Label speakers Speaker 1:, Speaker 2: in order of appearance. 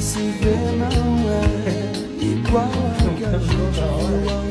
Speaker 1: se vê não é igual a que a gente viu